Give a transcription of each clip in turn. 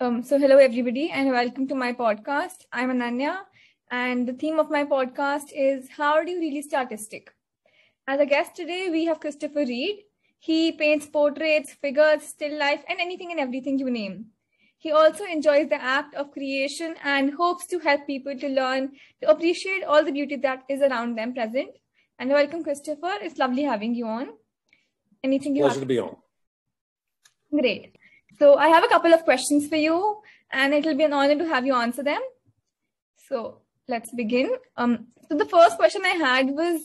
Um, so, hello, everybody, and welcome to my podcast. I'm Ananya, and the theme of my podcast is How do you really stay artistic? As a guest today, we have Christopher Reid. He paints portraits, figures, still life, and anything and everything you name. He also enjoys the act of creation and hopes to help people to learn to appreciate all the beauty that is around them present. And welcome, Christopher. It's lovely having you on. Anything you Pleasure have? to be on. Great. So I have a couple of questions for you, and it will be an honor to have you answer them. So let's begin. Um, so the first question I had was,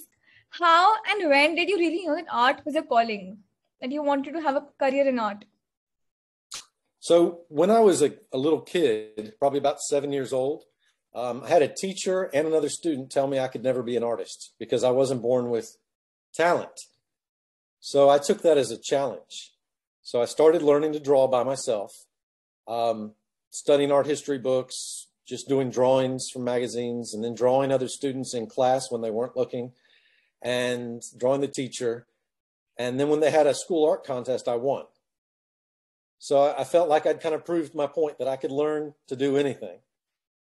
how and when did you really know that art was your calling? That you wanted to have a career in art? So when I was a, a little kid, probably about seven years old, um, I had a teacher and another student tell me I could never be an artist because I wasn't born with talent. So I took that as a challenge. So I started learning to draw by myself, um, studying art history books, just doing drawings from magazines, and then drawing other students in class when they weren't looking, and drawing the teacher. And then when they had a school art contest, I won. So I felt like I'd kind of proved my point that I could learn to do anything.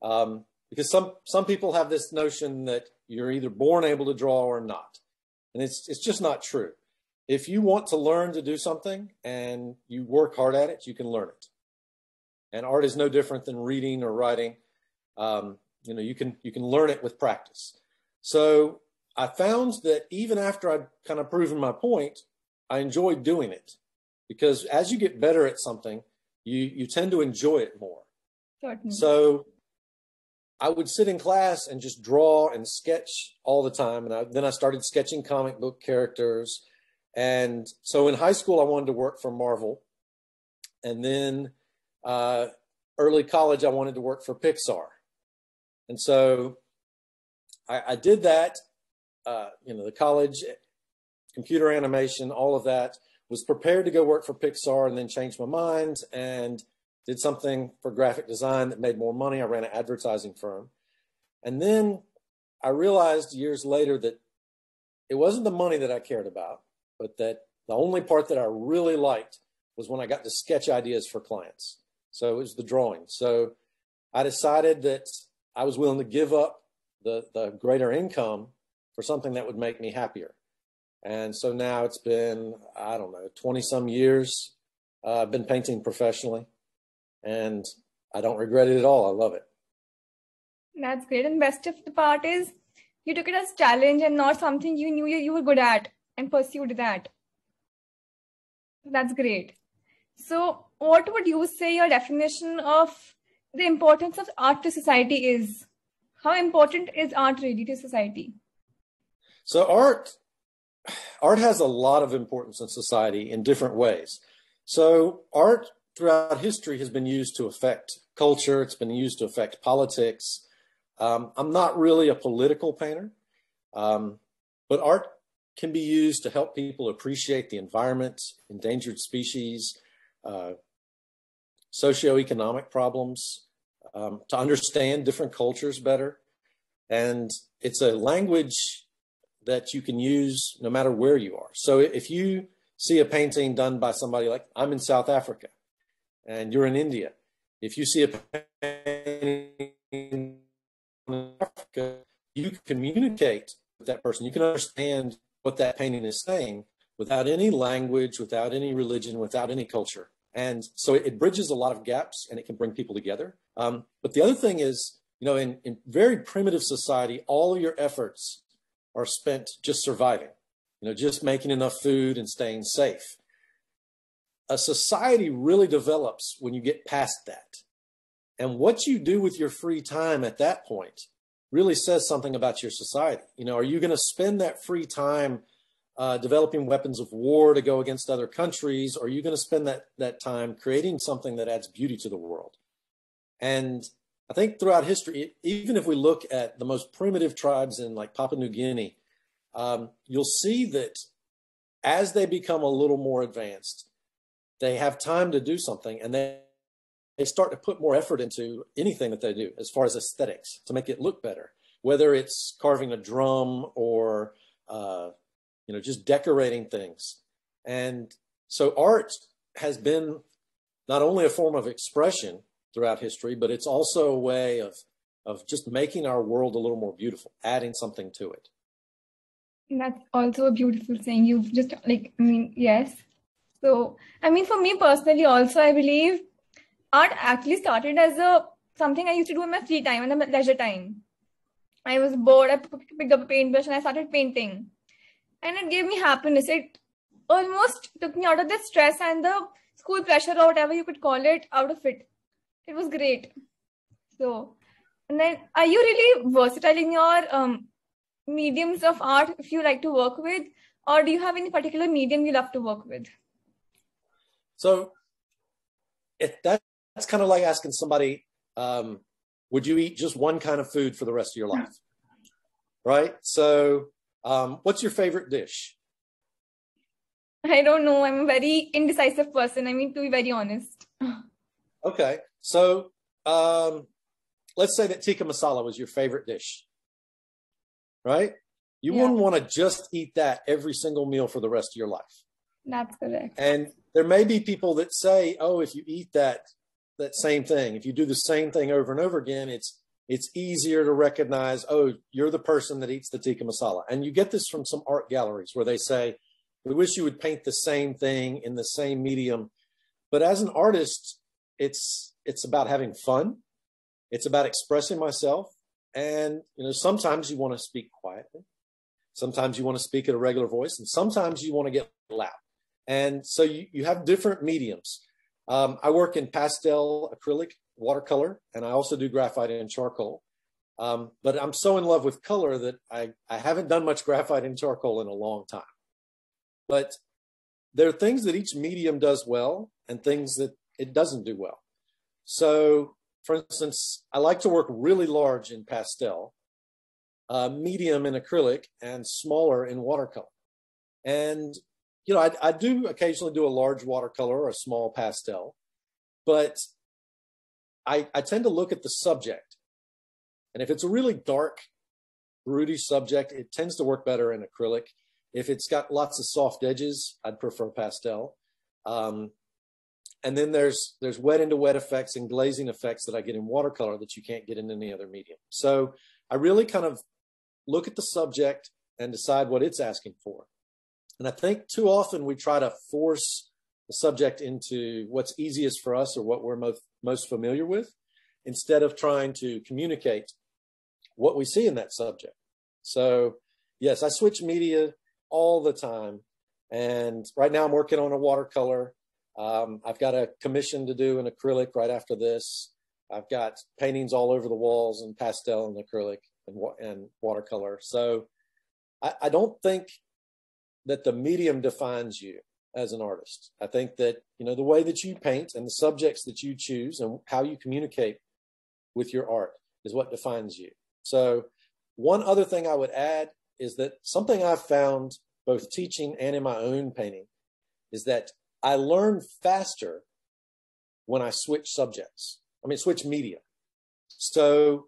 Um, because some some people have this notion that you're either born able to draw or not, and it's it's just not true. If you want to learn to do something and you work hard at it, you can learn it. And art is no different than reading or writing. Um, you know, you can you can learn it with practice. So I found that even after I'd kind of proven my point, I enjoyed doing it because as you get better at something, you you tend to enjoy it more. Certainly. So I would sit in class and just draw and sketch all the time. And I, then I started sketching comic book characters. And so in high school, I wanted to work for Marvel. And then uh, early college, I wanted to work for Pixar. And so I, I did that, uh, you know, the college, computer animation, all of that, was prepared to go work for Pixar and then changed my mind and did something for graphic design that made more money. I ran an advertising firm. And then I realized years later that it wasn't the money that I cared about, but that the only part that I really liked was when I got to sketch ideas for clients. So it was the drawing. So I decided that I was willing to give up the, the greater income for something that would make me happier. And so now it's been, I don't know, 20 some years. Uh, I've been painting professionally and I don't regret it at all. I love it. That's great. And best of the part is you took it as challenge and not something you knew you, you were good at and pursued that. That's great. So, what would you say your definition of the importance of art to society is? How important is art really to society? So art art has a lot of importance in society in different ways. So art throughout history has been used to affect culture. It's been used to affect politics. Um, I'm not really a political painter, um, but art can be used to help people appreciate the environment, endangered species, uh, socioeconomic problems, um, to understand different cultures better. And it's a language that you can use no matter where you are. So if you see a painting done by somebody like I'm in South Africa and you're in India, if you see a painting in Africa, you communicate with that person. You can understand what that painting is saying without any language, without any religion, without any culture. And so it, bridges a lot of gaps and it can bring people together. Um, but the other thing is, you know, in, in very primitive society, all of your efforts are spent just surviving, you know, just making enough food and staying safe. A society really develops when you get past that. And what you do with your free time at that point really says something about your society. You know, are you going to spend that free time uh, developing weapons of war to go against other countries, or are you going to spend that that time creating something that adds beauty to the world? And I think throughout history, even if we look at the most primitive tribes in like Papua New Guinea, um, you'll see that as they become a little more advanced, they have time to do something and they, they start to put more effort into anything that they do as far as aesthetics to make it look better, whether it's carving a drum or, uh, you know, just decorating things. And so art has been not only a form of expression, throughout history, but it's also a way of of just making our world a little more beautiful, adding something to it. That's also a beautiful thing. You've just like, I mean, yes. So, I mean, for me personally, also, I believe art actually started as a something I used to do in my free time and my leisure time. I was bored. I picked up a paintbrush and I started painting, and it gave me happiness. It almost took me out of the stress and the school pressure or whatever you could call it out of it. It was great. So, and then are you really versatile in your um, mediums of art if you like to work with, or do you have any particular medium you love to work with? So, if that, that's kind of like asking somebody, um, would you eat just one kind of food for the rest of your life? Right. So, um, what's your favorite dish? I don't know. I'm a very indecisive person. I mean, to be very honest. Okay. So, um, let's say that tikka masala was your favorite dish, right? You yeah. wouldn't want to just eat that every single meal for the rest of your life. That's correct. And there may be people that say, "Oh, if you eat that that same thing, if you do the same thing over and over again, it's it's easier to recognize, oh, you're the person that eats the tikka masala." And you get this from some art galleries where they say, we wish you would paint the same thing in the same medium. But as an artist, it's it's about having fun. It's about expressing myself. And you know, sometimes you want to speak quietly. Sometimes you want to speak at a regular voice, and sometimes you want to get loud. And so you, you have different mediums. Um, I work in pastel, acrylic, watercolor, and I also do graphite and charcoal. Um, but I'm so in love with color that I, I haven't done much graphite and charcoal in a long time. But there are things that each medium does well and things that it doesn't do well. So, for instance, I like to work really large in pastel, uh, medium in acrylic, and smaller in watercolor. And, you know, I, I do occasionally do a large watercolor or a small pastel, but I, I tend to look at the subject. And if it's a really dark, broody subject, it tends to work better in acrylic. If it's got lots of soft edges, I'd prefer pastel. Um, and then there's there's wet into wet effects and glazing effects that I get in watercolor that you can't get in any other medium. So I really kind of look at the subject and decide what it's asking for. And I think too often we try to force the subject into what's easiest for us or what we're most most familiar with, instead of trying to communicate what we see in that subject. So yes, I switch media all the time. And right now I'm working on a watercolor. Um, I've got a commission to do an acrylic right after this. I've got paintings all over the walls in pastel and acrylic and, and watercolor. So I, I don't think that the medium defines you as an artist. I think that, you know, the way that you paint and the subjects that you choose and how you communicate with your art is what defines you. So one other thing I would add is that something I've found both teaching and in my own painting is that I learn faster when I switch subjects. I mean, switch media. So,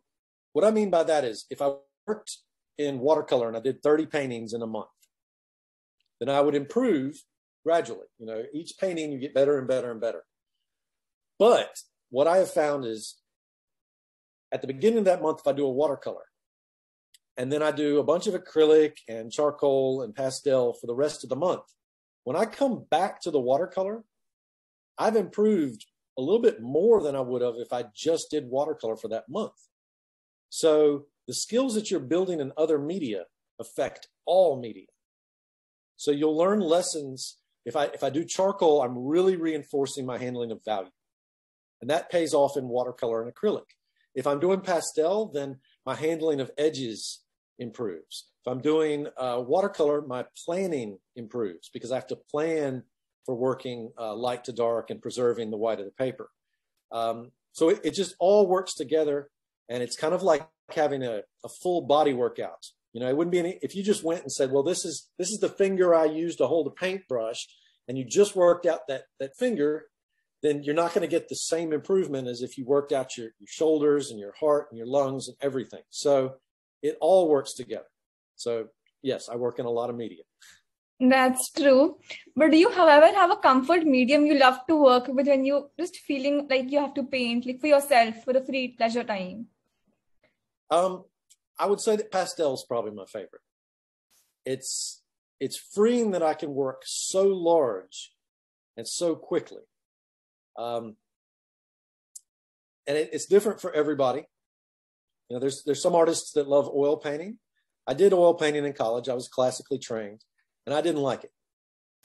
what I mean by that is if I worked in watercolor and I did 30 paintings in a month, then I would improve gradually. You know, each painting you get better and better and better. But what I have found is at the beginning of that month, if I do a watercolor, and then I do a bunch of acrylic and charcoal and pastel for the rest of the month. When I come back to the watercolor, I've improved a little bit more than I would have if I just did watercolor for that month. So the skills that you're building in other media affect all media. So you'll learn lessons. If I if I do charcoal, I'm really reinforcing my handling of value. And that pays off in watercolor and acrylic. If I'm doing pastel, then my handling of edges improves. If I'm doing uh, watercolor, my planning improves because I have to plan for working uh, light to dark and preserving the white of the paper. Um, so it, it, just all works together, and it's kind of like having a, a full body workout. You know, it wouldn't be any if you just went and said, "Well, this is this is the finger I use to hold a paintbrush," and you just worked out that that finger. Then you're not going to get the same improvement as if you worked out your, your shoulders and your heart and your lungs and everything. So it all works together. So yes, I work in a lot of media. That's true. But do you, however, have a comfort medium you love to work with when you just feeling like you have to paint, like for yourself, for the free pleasure time? Um, I would say that pastel is probably my favorite. It's it's freeing that I can work so large and so quickly. Um, and it, it's different for everybody. You know, there's there's some artists that love oil painting. I did oil painting in college. I was classically trained, and I didn't like it.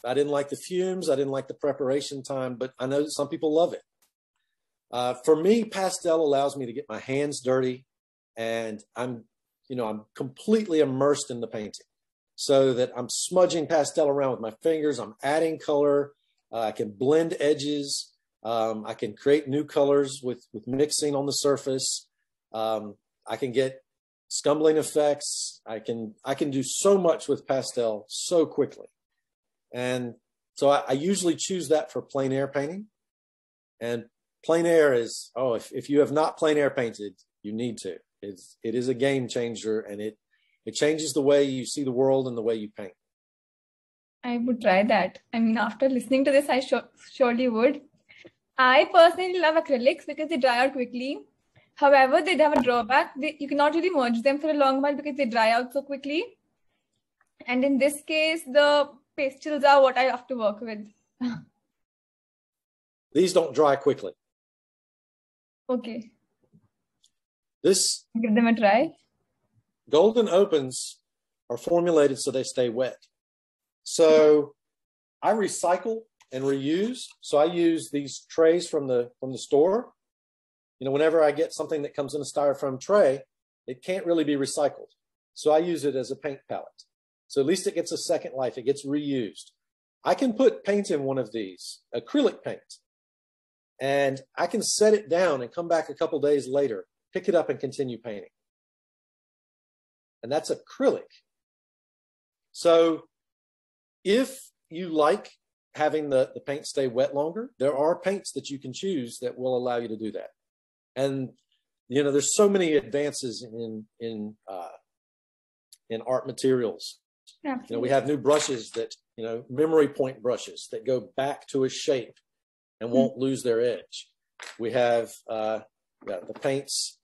I didn't like the fumes. I didn't like the preparation time, but I know some people love it. Uh, for me, pastel allows me to get my hands dirty, and I'm, you know, I'm completely immersed in the painting, so that I'm smudging pastel around with my fingers. I'm adding color. Uh, I can blend edges. Um, I can create new colors with with mixing on the surface. Um, I can get scumbling effects. I can I can do so much with pastel so quickly, and so I, I usually choose that for plein air painting. And plein air is oh if, if you have not plein air painted, you need to. It's it is a game changer, and it it changes the way you see the world and the way you paint. I would try that. I mean, after listening to this, I surely would. I personally love acrylics because they dry out quickly However, they have a drawback. They, you cannot really merge them for a long while because they dry out so quickly. And in this case, the pastels are what I have to work with. These don't dry quickly. Okay. This give them a try. Golden opens are formulated so they stay wet. So I recycle and reuse. So I use these trays from the from the store you know, whenever I get something that comes in a styrofoam tray, it can't really be recycled. So I use it as a paint palette. So at least it gets a second life. It gets reused. I can put paint in one of these, acrylic paint, and I can set it down and come back a couple days later, pick it up and continue painting. And that's acrylic. So if you like having the, the paint stay wet longer, there are paints that you can choose that will allow you to do that and you know there's so many advances in in uh, in art materials Absolutely. you know we have new brushes that you know memory point brushes that go back to a shape and won't mm-hmm. lose their edge we have uh, yeah, the paints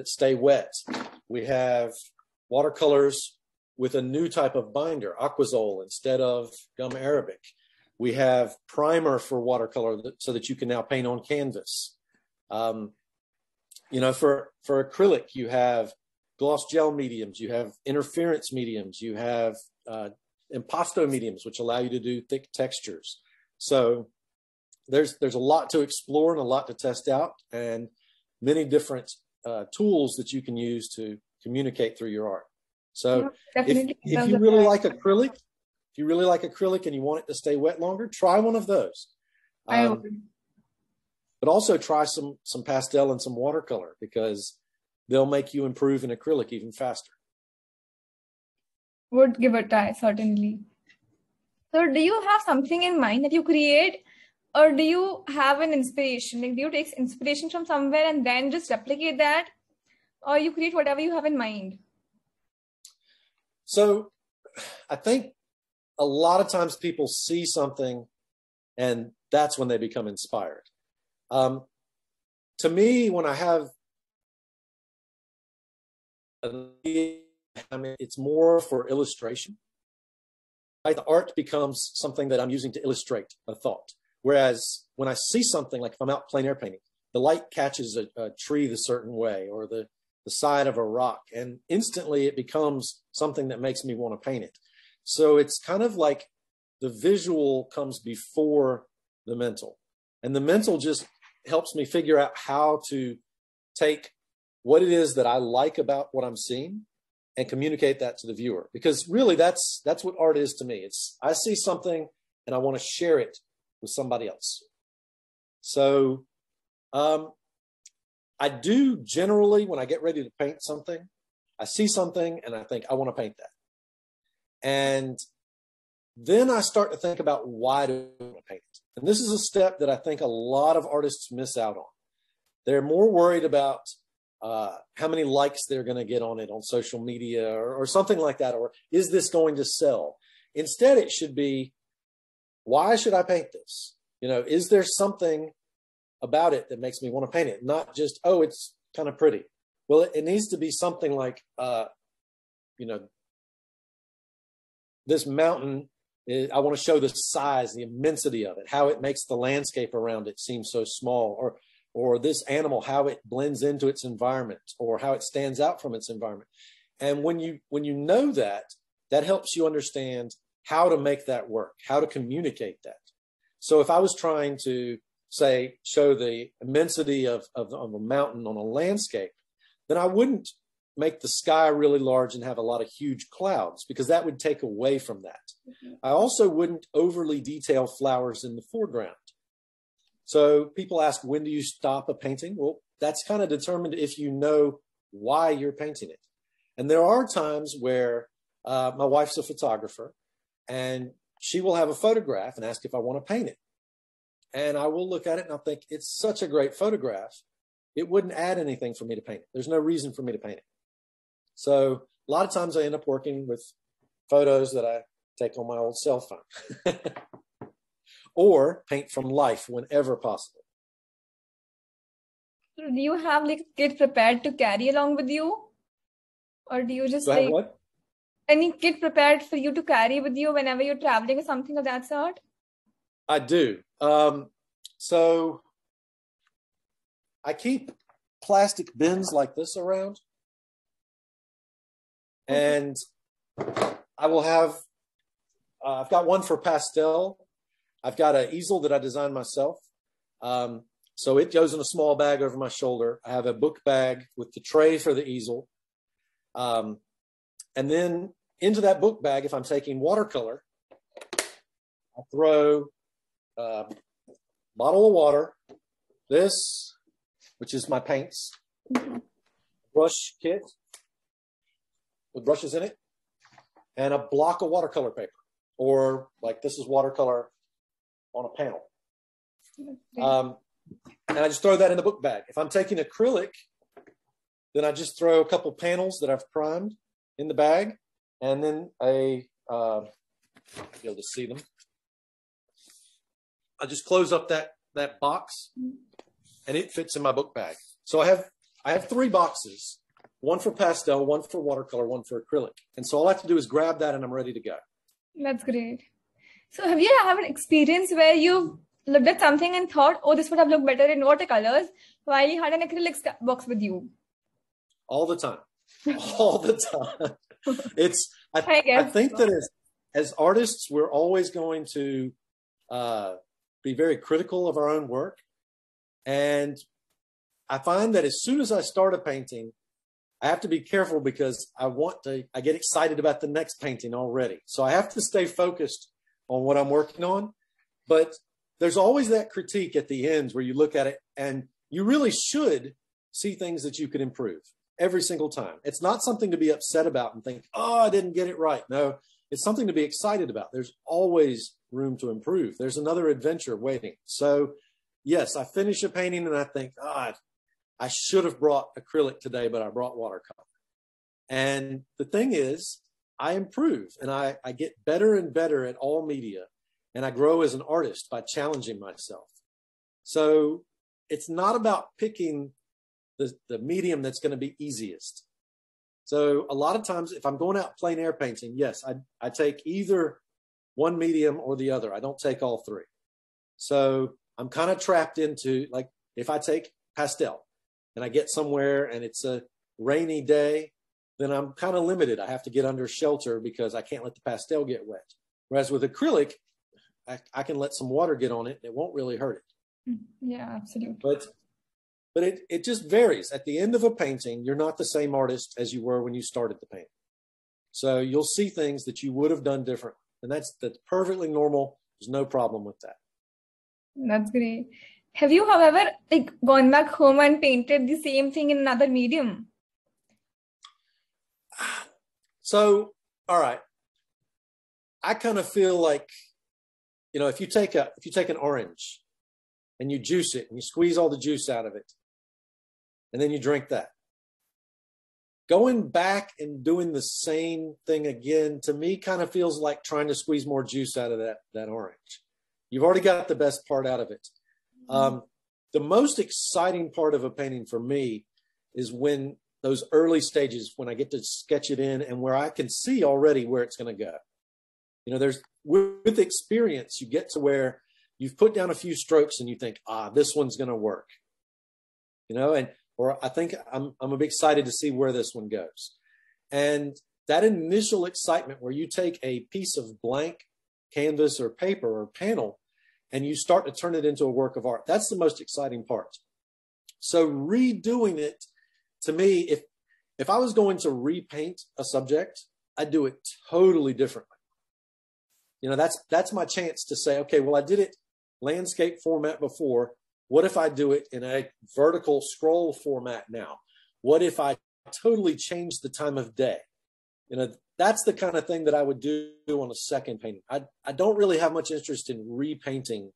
that stay wet. We have watercolors with a new type of binder Aquazol instead of gum arabic. We have primer for watercolor so that you can now paint on canvas. Um, you know, for for acrylic, you have gloss gel mediums, you have interference mediums, you have uh, impasto mediums, which allow you to do thick textures. So there's there's a lot to explore and a lot to test out, and many different uh, tools that you can use to communicate through your art. So if, if you really like acrylic, if you really like acrylic and you want it to stay wet longer, try one of those. Um, but also try some some pastel and some watercolor because they'll make you improve in acrylic even faster. Would give a try certainly. So, do you have something in mind that you create, or do you have an inspiration? Like, do you take inspiration from somewhere and then just replicate that, or you create whatever you have in mind? So, I think a lot of times people see something, and that's when they become inspired. Um, to me, when I have, I mean, it's more for illustration. Right? The art becomes something that I'm using to illustrate a thought. Whereas when I see something, like if I'm out plein air painting, the light catches a, a tree the certain way or the, the side of a rock, and instantly it becomes something that makes me want to paint it. So it's kind of like the visual comes before the mental. And the mental just helps me figure out how to take what it is that I like about what I'm seeing and communicate that to the viewer because really that's that's what art is to me it's I see something and I want to share it with somebody else so um, I do generally when I get ready to paint something I see something and I think I want to paint that and then I start to think about why do I want to paint it and this is a step that I think a lot of artists miss out on. They're more worried about uh, how many likes they're going to get on it on social media or, or something like that, or is this going to sell? Instead, it should be, why should I paint this? You know, is there something about it that makes me want to paint it? Not just, oh, it's kind of pretty. Well, it, it needs to be something like, uh, you know, this mountain. Is, I want to show the size, the immensity of it, how it makes the landscape around it seem so small, or or this animal, how it blends into its environment, or how it stands out from its environment. And when you when you know that, that helps you understand how to make that work, how to communicate that. So if I was trying to say show the immensity of, of, of a mountain on a landscape, then I wouldn't make the sky really large and have a lot of huge clouds because that would take away from that. Mm-hmm. I also wouldn't overly detail flowers in the foreground. So people ask, when do you stop a painting? Well, that's kind of determined if you know why you're painting it. And there are times where uh, my wife's a photographer and she will have a photograph and ask if I want to paint it. And I will look at it and I'll think, it's such a great photograph. It wouldn't add anything for me to paint it. There's no reason for me to paint it. So a lot of times I end up working with photos that I take on my old cell phone or paint from life whenever possible. Do you have like kit prepared to carry along with you? Or do you just do like what? Any kit prepared for you to carry with you whenever you're traveling or something of that sort? I do. Um, so I keep plastic bins like this around. And I will have, uh, I've got one for pastel. I've got an easel that I designed myself. Um, so it goes in a small bag over my shoulder. I have a book bag with the tray for the easel. Um, and then into that book bag, if I'm taking watercolor, I throw a bottle of water, this, which is my paints, brush kit with brushes in it, and a block of watercolor paper, or like this is watercolor on a panel. Um, and I just throw that in the book bag. If I'm taking acrylic, then I just throw a couple panels that I've primed in the bag, and then I uh, be able to see them. I just close up that that box, and it fits in my book bag. So I have I have three boxes, one for pastel, one for watercolor, one for acrylic, and so all I have to do is grab that, and I'm ready to go. That's great. So have you have an experience where you looked at something and thought, "Oh, this would have looked better in watercolors," while you had an acrylic box with you? All the time, all the time. it's I, I, I think that as as artists, we're always going to uh, be very critical of our own work. And I find that as soon as I start a painting, I have to be careful because I want to, I get excited about the next painting already. So I have to stay focused on what I'm working on. But there's always that critique at the ends where you look at it and you really should see things that you could improve every single time. It's not something to be upset about and think, oh, I didn't get it right. No, it's something to be excited about. There's always room to improve. There's another adventure waiting. So, yes, I finish a painting and I think, God, I should have brought acrylic today, but I brought watercolor. And the thing is, I improve and I, I get better and better at all media. And I grow as an artist by challenging myself. So it's not about picking the, the medium that's going to be easiest. So a lot of times, if I'm going out plein air painting, yes, I, I take either one medium or the other. I don't take all three. So I'm kind of trapped into like if I take pastel and I get somewhere and it's a rainy day, then I'm kind of limited. I have to get under shelter because I can't let the pastel get wet. Whereas with acrylic, I, I can let some water get on it. It won't really hurt it. Mm-hmm. Yeah, absolutely. But but it, it just varies. At the end of a painting, you're not the same artist as you were when you started the painting. So you'll see things that you would have done differently. And that's that's perfectly normal. There's no problem with that. That's great. Have you, however, like gone back home and painted the same thing in another medium? So, all right. I kind of feel like, you know, if you take a if you take an orange and you juice it and you squeeze all the juice out of it, and then you drink that. going back and doing the same thing again to me kind of feels like trying to squeeze more juice out of that that orange. You've already got the best part out of it. Mm-hmm. Um, the most exciting part of a painting for me is when those early stages when I get to sketch it in and where I can see already where it's going to go. You know, there's with experience, you get to where you've put down a few strokes and you think, ah, this one's going to work. You know, and or I think I'm I'm excited to see where this one goes. And that initial excitement where you take a piece of blank canvas or paper or panel and you start to turn it into a work of art. That's the most exciting part. So redoing it to me, if if I was going to repaint a subject, I'd do it totally differently. You know, that's that's my chance to say, okay, well, I did it landscape format before. What if I do it in a vertical scroll format now? What if I totally change the time of day? You know, that's the kind of thing that I would do on a second painting. I I don't really have much interest in repainting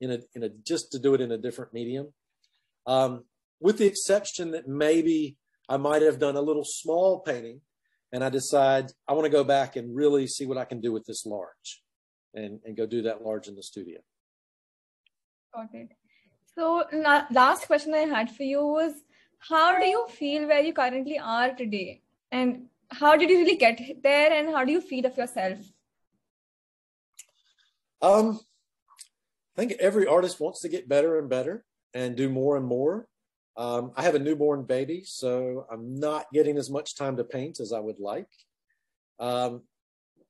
in a in a just to do it in a different medium. Um, with the exception that maybe I might have done a little small painting and I decide I want to go back and really see what I can do with this large and, and go do that large in the studio. It. So last question I had for you was how do you feel where you currently are today? And how did you really get there and how do you feel of yourself? Um, I think every artist wants to get better and better and do more and more. Um, I have a newborn baby, so I'm not getting as much time to paint as I would like. Um,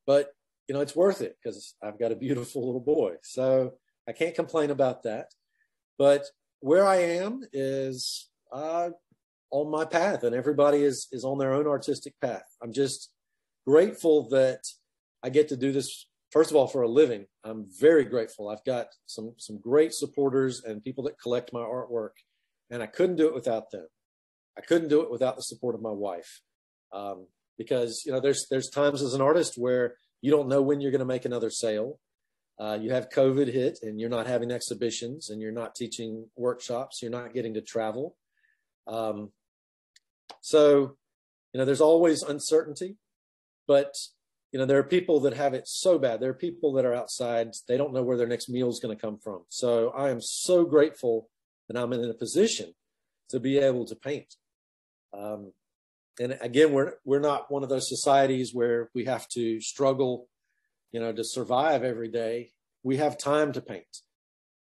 but you know, it's worth it because I've got a beautiful little boy. So I can't complain about that. But where I am is uh, on my path, and everybody is is on their own artistic path. I'm just grateful that I get to do this. First of all, for a living, I'm very grateful. I've got some some great supporters and people that collect my artwork and I couldn't do it without them. I couldn't do it without the support of my wife, um, because you know there's there's times as an artist where you don't know when you're going to make another sale. Uh, you have COVID hit, and you're not having exhibitions, and you're not teaching workshops. You're not getting to travel. Um, so, you know, there's always uncertainty, but you know there are people that have it so bad. There are people that are outside; they don't know where their next meal is going to come from. So, I am so grateful that I'm in a position to be able to paint. Um, and again, we're we're not one of those societies where we have to struggle, you know, to survive every day. We have time to paint,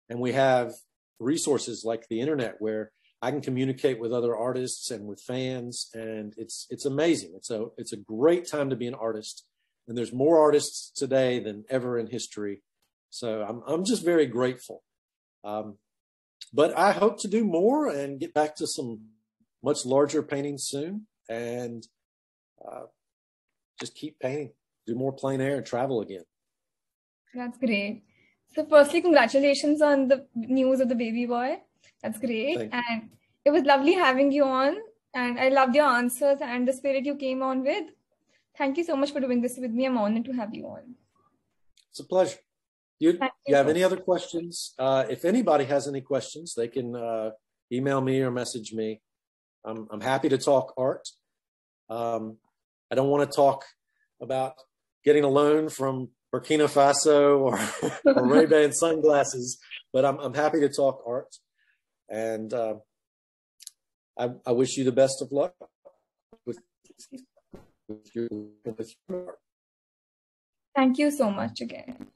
and we have resources like the internet where I can communicate with other artists and with fans, and it's it's amazing. It's a it's a great time to be an artist, and there's more artists today than ever in history. So I'm I'm just very grateful. Um, but I hope to do more and get back to some much larger paintings soon and uh, just keep painting, do more plein air and travel again. That's great. So, firstly, congratulations on the news of the baby boy. That's great. And it was lovely having you on. And I loved your answers and the spirit you came on with. Thank you so much for doing this with me. I'm honored to have you on. It's a pleasure you, you have any other questions? Uh, if anybody has any questions, they can uh, email me or message me. I'm, I'm happy to talk art. Um, I don't want to talk about getting a loan from Burkina Faso or, or Ray-Ban sunglasses, but I'm, I'm happy to talk art. And uh, I, I wish you the best of luck with, with, your, with your art. Thank you so much again.